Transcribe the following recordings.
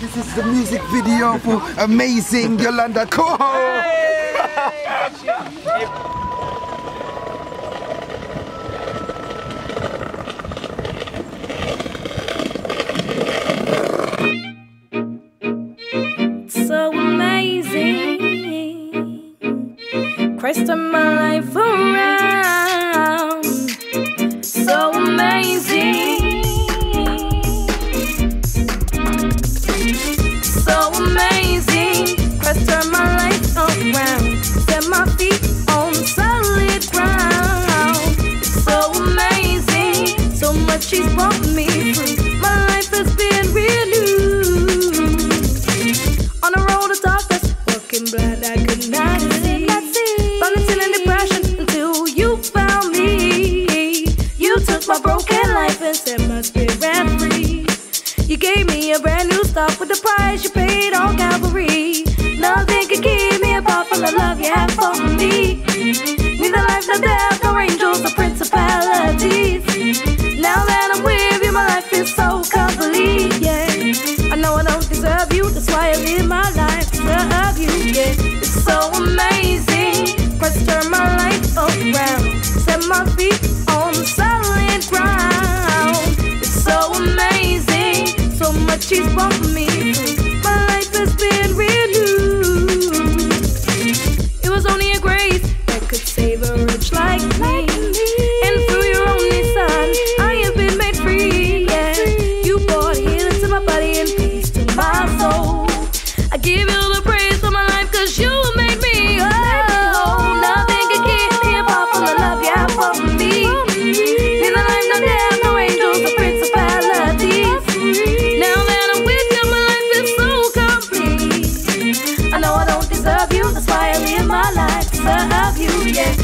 This is the music video for Amazing Yolanda Coho. Hey! Christ of my life around. my broken life and set my spirit free. You gave me a brand new start with the price you paid on Calvary. Nothing can keep me apart from the love you have for me. Neither life nor death. she's bumping. yeah.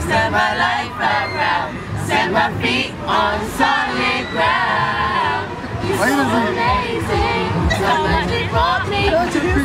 Set my life around. Set my feet on solid ground. You're so amazing. So much you brought me.